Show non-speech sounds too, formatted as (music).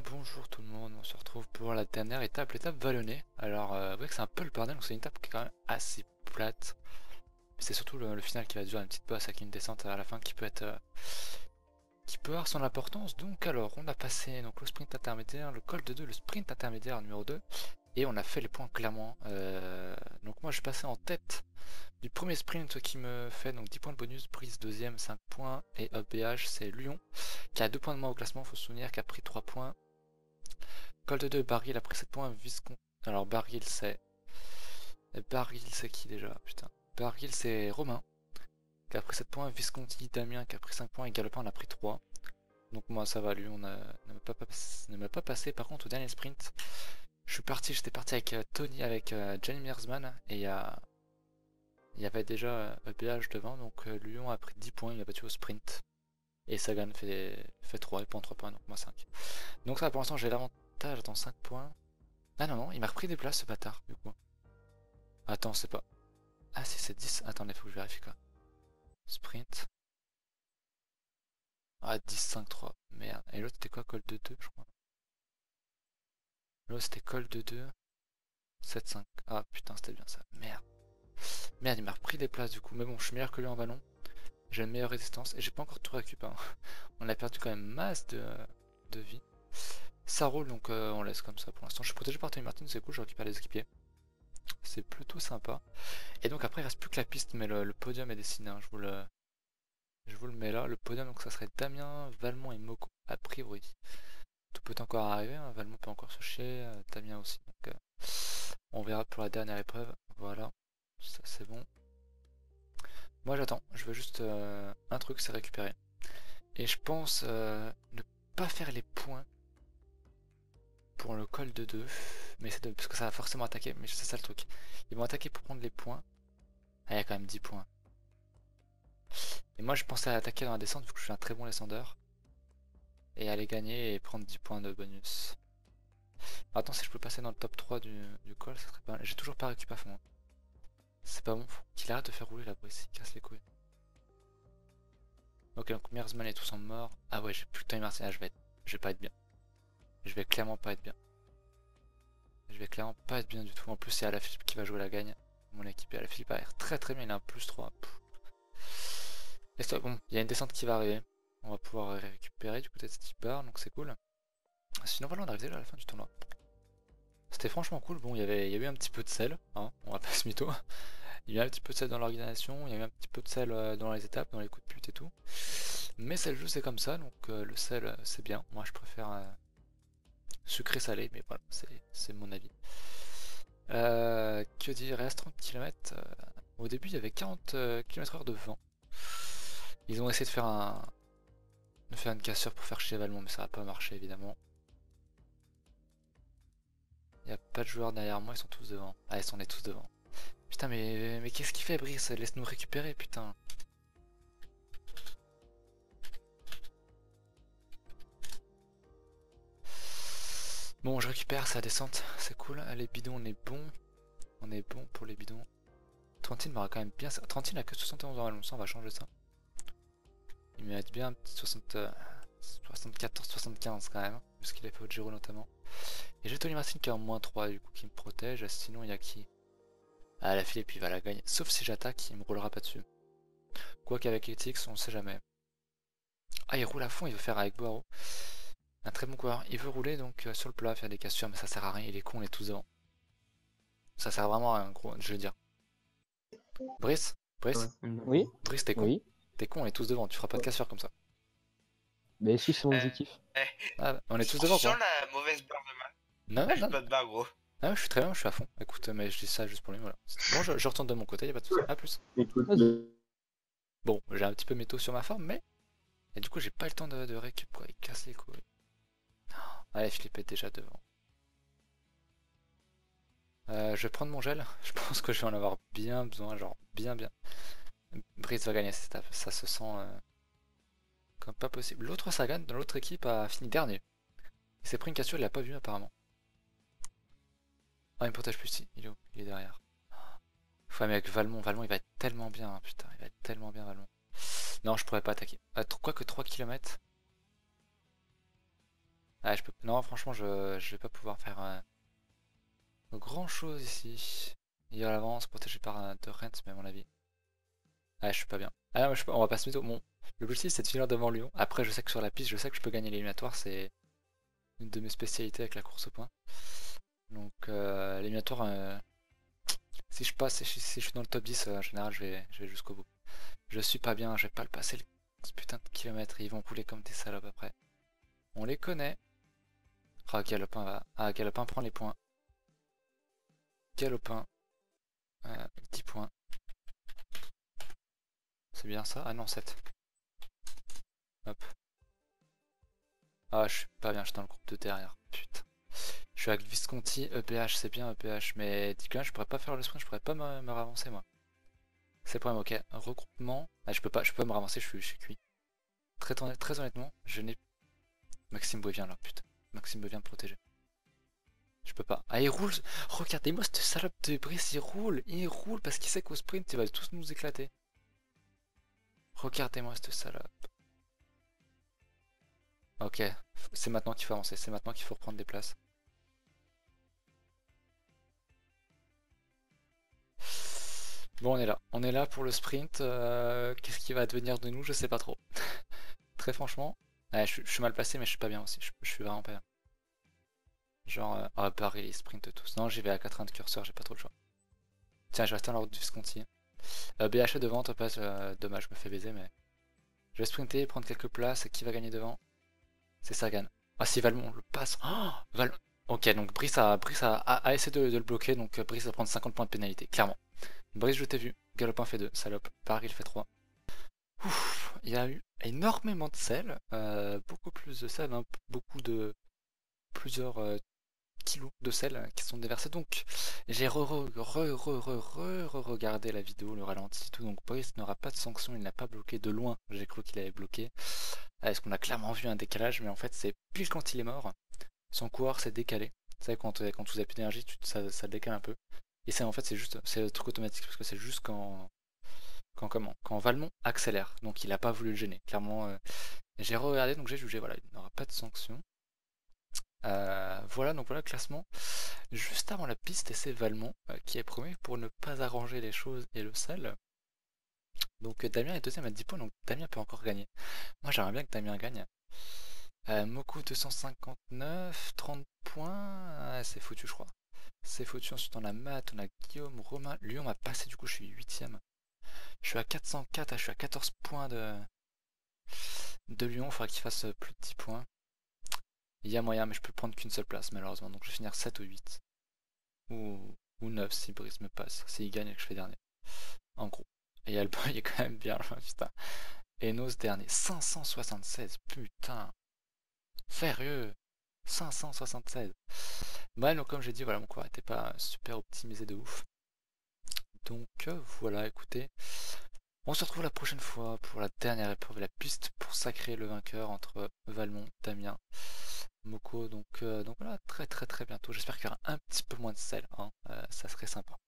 bonjour tout le monde, on se retrouve pour la dernière étape, l'étape vallonnée. Alors, euh, vous voyez que c'est un peu le bordel, donc c'est une étape qui est quand même assez plate. C'est surtout le, final qui va durer une petite bosse avec une descente à la fin qui peut être... Euh, qui peut avoir son importance. Donc alors, on a passé donc, le sprint intermédiaire, le col de 2, le sprint intermédiaire numéro 2. Et on a fait les points clairement. Euh, donc moi je passé en tête du premier sprint qui me fait donc 10 points de bonus, prise deuxième 5 points et BH c'est Lyon qui a 2 points de moins au classement, faut se souvenir, qui a pris 3 points. Col de 2, Baril a pris 7 points, Viscount. Alors Baril c'est... Baril c'est qui déjà? Putain. Baril c'est Romain qui a pris 7 points, Visconti, Damien qui a pris 5 points et Galopin en a pris 3. Donc moi ça va, lui on ne m'a pas, passé. Par contre au dernier sprint, je suis parti, j'étais parti avec euh, Tony, avec euh, Jenny Mearsman, et il y, avait déjà EPH euh, devant, donc Lyon a pris 10 points, il a battu au sprint. Et Sagan fait, fait 3, il prend 3 points, donc moi 5. Donc ça pour l'instant j'ai l'avantage, attends 5 points. Ah non non, il m'a repris des places ce bâtard, du coup. Attends, c'est pas... Ah si c'est 10, attendez, faut que je vérifie quoi. Sprint. Ah 10, 5, 3, merde. Et l'autre c'était quoi, col de 2 je crois? Là c'était col de 2. 7, 5. Ah putain c'était bien ça. Merde. Merde il m'a repris des places du coup. Mais bon je suis meilleur que lui en ballon. J'ai une meilleure résistance. Et j'ai pas encore tout récupéré. Hein. (laughs) On a perdu quand même masse de, de vie. Ça roule donc euh, on laisse comme ça pour l'instant. Je suis protégé par Tony Martin, c'est cool, je récupère les équipiers. C'est plutôt sympa. Et donc après il reste plus que la piste, mais le, podium est dessiné. Hein. Je, vous le, je vous le mets là. Le podium donc ça serait Damien, Valmont et Moko a priori. Tout peut encore arriver, hein. Valmont peut encore se chier, euh, Damien aussi. Donc, euh, on verra pour la dernière épreuve. Voilà, ça c'est bon. Moi j'attends, juste euh, un truc, c'est récupérer. Et je pense ne pas faire les points pour le col de 2. Mais c'est parce que ça va forcément attaquer, mais c'est ça le truc. Ils vont attaquer pour prendre les points. Ah, il y a quand même 10 points. Et moi je pensais à attaquer dans la descente vu que je suis un très bon descendeur et aller gagner et prendre 10 points de bonus. Attends, si je peux passer dans le top 3 du, call, ça serait pas mal. J'ai toujours pas récupéré fond. C'est pas bon, qu'il arrête de faire rouler la brise, il casse les couilles. Ok, donc Mersman est tous en mort. Ah ouais, j'ai plus de time ah, je vais être... Je vais pas être bien. Je vais clairement pas être bien. Je vais clairement pas être bien du tout. En plus, c'est Philippe qui va jouer la gagne. Mon équipe est Philippe a l'air très très bien, il a un plus 3. Et bon, il y a une descente qui va arriver. On va pouvoir récupérer du côté de barre, donc c'est cool. Sinon voilà, on arrive déjà à la fin du tournoi. C'était franchement cool. Bon, il y avait, il y a eu un petit peu de sel, hein, on va pas se mytho. Il y a eu un petit peu de sel dans l'organisation, il y a eu un petit peu de sel euh, dans les étapes, dans les coups de pute et tout. Mais c'est le jeu, c'est comme ça, donc euh, le sel, euh, c'est bien. Moi, je préfère sucré salé, mais voilà, c'est mon avis. que dire, il reste 30 km. au début, il y avait 40 km/h de vent. Ils ont essayé de faire un, de faire une cassure pour faire chier Valmont, mais ça va pas marcher évidemment. Il a pas de joueurs derrière moi, ils sont tous devant. Ah, ils sont tous devant. Putain, mais, mais qu'est-ce qu'il fait, Brice? Laisse-nous récupérer, putain. Bon, je récupère sa descente, c'est cool. Les bidons, on est bon. On est bon pour les bidons. Trentine m'aura quand même bien... Trentine a que 71 en ça on va changer ça. Il mérite bien un petit 60, 74-75 quand même, puisqu'il a fait au Giro notamment. Et j'ai Tony Martin qui est en moins 3 du coup qui me protège, sinon il y a qui? Ah la Philippe il va la gagner, sauf si j'attaque, il me roulera pas dessus. Quoi qu'avec Etix, on sait jamais. Ah il roule à fond, il veut faire avec Boiro. Un très bon coureur, il veut rouler donc euh, sur le plat, faire des cassures, mais ça sert à rien, il est con, on est tous devant. Ça sert vraiment à un gros, je veux dire. Brice? Brice? Oui Brice t'es con oui. T'es con, on est tous devant, tu feras pas de cassure comme ça. Mais si, c'est mon euh, objectif. Eh. Ah, on est tous devant quoi. la mauvaise barre de Non, non. pas de barre gros. Ah, je suis très bien, je suis à fond. Écoute, mais je dis ça juste pour lui, voilà. Bon, je, retourne de mon côté, y'a pas de soucis. A plus. Bon, j'ai un petit peu métaux sur ma forme, mais. Et du coup, j'ai pas le temps de, de récup quoi, il casse les couilles. Allez, Philippe est déjà devant. Euh, je vais prendre mon gel, (laughs) je pense que je vais en avoir bien besoin, genre bien bien. Brice va gagner cette étape, ça se sent euh, comme pas possible. L'autre Sagan dans l'autre équipe a fini dernier. Il s'est pris une cassure, il l'a pas vu apparemment. Ah, il me protège plus si, il est où? Il est derrière. Faut mais avec Valmont, Valmont il va être tellement bien, hein, putain, il va être tellement bien Valmont. Non, je pourrais pas attaquer. Ah, quoi que 3 km. Ah, je peux... Non, franchement, je, je vais pas pouvoir faire euh, grand chose ici. Il y a l'avance protégé par un torrent, mais à mon avis. Ah, je suis pas bien. Ah, je on va pas se mettre au... Bon, l'objectif c'est de finir devant Lyon. Après, je sais que sur la piste, je sais que je peux gagner l'éliminatoire. C'est une de mes spécialités avec la course au point. Donc, euh, l'éliminatoire, euh, si je passe, si, si, je suis dans le top 10, euh, en général, je vais, je vais jusqu'au bout. Je suis pas bien, je vais pas le passer ce putain de kilomètre. Ils vont couler comme des salopes après. On les connaît. Ah, Galopin va. Ah, Galopin prend les points. Galopin. 10 points. C'est bien ça? Ah non, 7. Hop. Ah, je suis pas bien, je suis dans le groupe de derrière. Putain. Je suis avec Visconti, EPH, c'est bien EPH, mais Declan, je pourrais pas faire le sprint, je pourrais pas me, ravancer moi. C'est le problème, ok. Regroupement. Ah, je peux pas, je peux pas me ravancer, je suis, cuit. Très, honnêtement, je n'ai. Maxime vient là, putain. Maxime vient me protéger. Je peux pas. Ah, il roule Regardez-moi cette salope de Brice, il roule Il roule parce qu'il sait qu'au sprint, il va tous nous éclater. Regardez-moi cette salope. Ok, c'est maintenant qu'il faut avancer, c'est maintenant qu'il faut reprendre des places. Bon, on est là. On est là pour le sprint. Euh, qu'est-ce qui va advenir de nous? Je sais pas trop. (laughs) Très franchement, je, suis mal placé, mais je suis pas bien aussi. Je, suis vraiment pas bien. Genre, euh, ah, Paris, sprint tous. Non, j'y vais à 80 de curseur, j'ai pas trop le choix. Tiens, je rester en l'ordre du Visconti. Euh, BH devant, toi passe. Euh, dommage, je me fais baiser, mais. Je vais sprinter, prendre quelques places. Qui va gagner devant? C'est Sagan. Ah, si Valmont le passe. Oh, Val... Ok, donc Brice, a, Brice a, essayé de, le bloquer, donc Brice va prendre 50 points de pénalité, clairement. Brice, je t'ai vu. Galopin fait 2, salope. Paris, il fait 3. Ouf, il y a eu énormément de sel, euh, beaucoup plus de sel, hein, beaucoup de plusieurs euh, kilos de sel qui sont déversés. Donc j'ai re re re re re regardé la vidéo, le ralenti, tout. Donc Brice n'aura pas de sanction, il n'a pas bloqué de loin. J'ai cru qu'il avait bloqué. Est-ce qu'on a clairement vu un décalage? Mais en fait, c'est pile quand il est mort, son coureur s'est décalé. Vous savez, quand, quand vous avez plus d'énergie, ça, ça décale un peu. Et c'est en fait, c'est juste, c'est le truc automatique parce que c'est juste quand quand comment Quand Valmont accélère. Donc il n'a pas voulu le gêner. Clairement, euh, j'ai regardé, donc j'ai jugé, voilà, il n'aura pas de sanction. Euh, voilà, donc voilà le classement. Juste avant la piste, et c'est Valmont euh, qui est premier pour ne pas arranger les choses et le sel. Donc Damien est deuxième à 10 points, donc Damien peut encore gagner. Moi j'aimerais bien que Damien gagne. Moku 259, 30 points, c'est foutu je crois. C'est foutu, ensuite on a Matt, on a Guillaume, Romain, Lyon m'a passé du coup je suis 8 je suis à 404, je suis à 14 points de, de Lyon. Il faudra qu'il fasse plus de 10 points. Il y a moyen, mais je peux prendre qu'une seule place malheureusement. Donc je vais finir 7 ou 8. Ou, ou 9 si Brice me passe. S'il gagne et que je fais dernier. En gros. Et Albon (laughs) il est quand même bien là, putain. Et nos dernier. 576, putain. Sérieux 576. Bon, donc comme j'ai dit, voilà, mon corps était pas super optimisé de ouf. Donc euh, voilà, écoutez, on se retrouve la prochaine fois pour la dernière épreuve, la piste pour sacrer le vainqueur entre Valmont, Damien, Moko. Donc, euh, donc voilà, très très très bientôt. J'espère qu'il y aura un petit peu moins de sel, hein, euh, ça serait sympa.